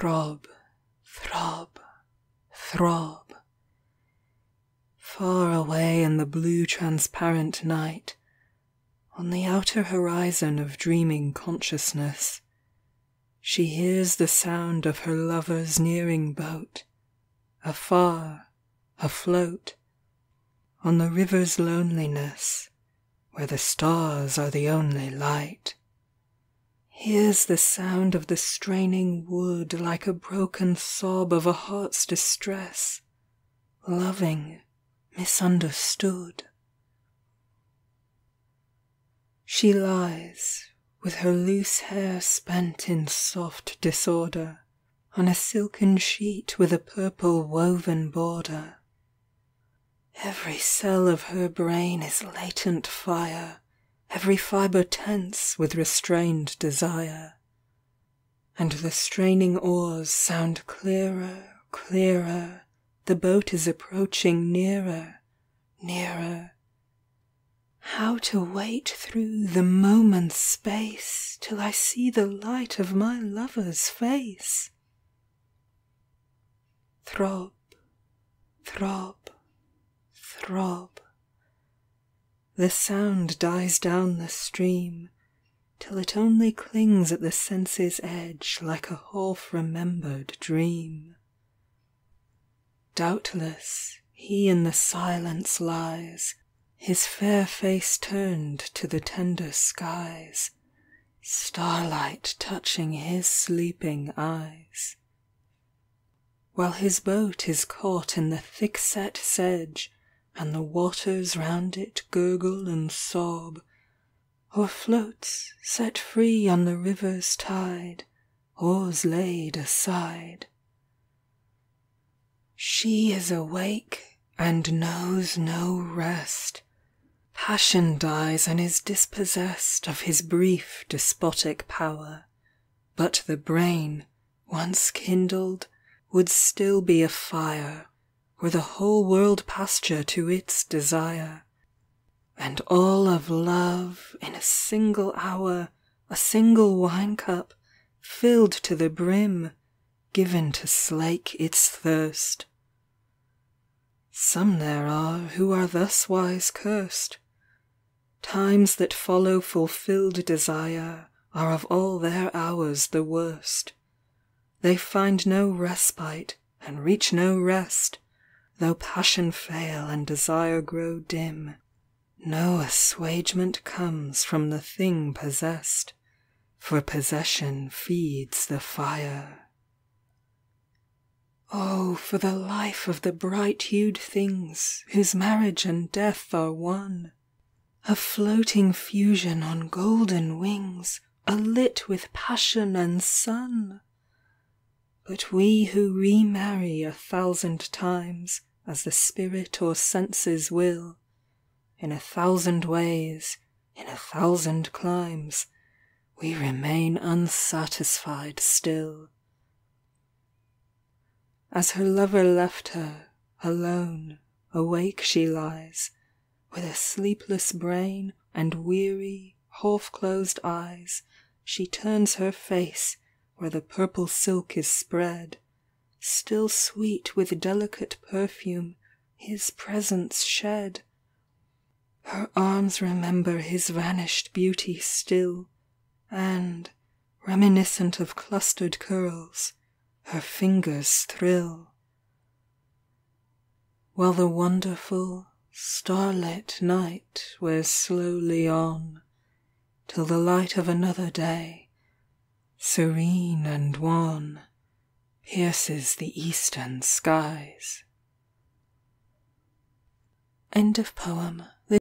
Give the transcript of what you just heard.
Throb, throb, throb. Far away in the blue transparent night, On the outer horizon of dreaming consciousness, She hears the sound of her lover's nearing boat, Afar, afloat, On the river's loneliness, Where the stars are the only light. Hears the sound of the straining wood Like a broken sob of a heart's distress, Loving, misunderstood. She lies, with her loose hair spent in soft disorder, On a silken sheet with a purple woven border. Every cell of her brain is latent fire, Every fibre tense with restrained desire. And the straining oars sound clearer, clearer, The boat is approaching nearer, nearer. How to wait through the moment's space Till I see the light of my lover's face? Throb, throb, throb. The sound dies down the stream, Till it only clings at the sense's edge Like a half remembered dream. Doubtless he in the silence lies, His fair face turned to the tender skies, Starlight touching his sleeping eyes. While his boat is caught in the thick set sedge, And the waters round it gurgle and sob, Or floats set free on the river's tide, Oars laid aside. She is awake and knows no rest. Passion dies and is dispossessed Of his brief despotic power. But the brain, once kindled, would still be afire Were the whole world pasture to its desire. And all of love in a single hour, A single wine cup, filled to the brim, Given to slake its thirst. Some there are who are thus wise curst. Times that follow fulfilled desire Are of all their hours the worst. They find no respite and reach no rest, Though passion fail and desire grow dim, No assuagement comes from the thing possessed, For possession feeds the fire. Oh for the life of the bright hued things Whose marriage and death are one! A floating fusion on golden wings, Alit with passion and sun! But we who re marry a thousand times As the spirit or senses will, In a thousand ways, in a thousand climes, We remain unsatisfied still. As her lover left her, alone, awake she lies, With a sleepless brain and weary, half closed eyes She turns her face where the purple silk is spread, Still sweet with delicate perfume his presence shed. Her arms remember his vanished beauty still, And, reminiscent of clustered curls, her fingers thrill. While the wonderful, starlit night wears slowly on, Till the light of another day, serene and wan, Pierces the eastern skies. End of poem